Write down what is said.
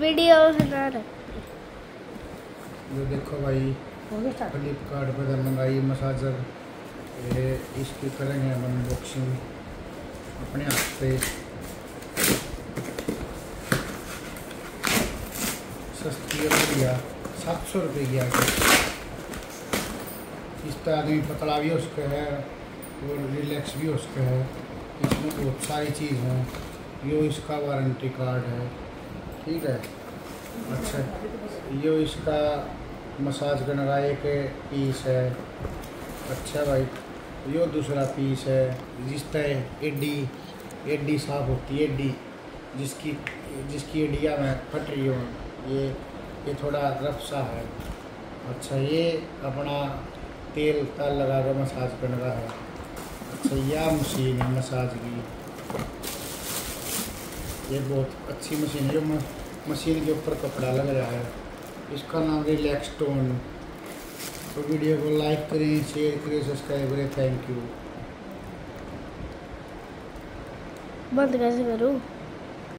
Video ये देखो भाई गया फ्लिपकार्ट पर मंगाई मसाजर ये इसकी करेंगे हम अनबॉक्सिंग अपने हाथ पे। सस्ती है बढ़िया, सात सौ रुपये की इस तरह आदमी पतला भी हो उसके है, और रिलैक्स भी हो उसके है। इसमें बहुत सारी चीज़ हैं। यो इसका वारंटी कार्ड है। ठीक है। अच्छा। यो इसका मसाज करने का एक पीस है। अच्छा भाई। यो दूसरा पीस है, जिस तरह एडी एडी साफ़ होती है, एडी, जिसकी जिसकी एडिया में फट रही हूँ। ये ये थोड़ा रफ सा है। अच्छा ये अपना तेल, ताल लगा कर मसाज करने का है। अच्छा यह मशीन है मसाज की। ये बहुत अच्छी मशीन है, जो मशीन के ऊपर कपड़ा लग रहा है। इसका नाम रिलैक्स टोन तो वीडियो को लाइक करें, शेयर करें, सब्सक्राइब करें। थैंक यू बंद कैसे करूँ?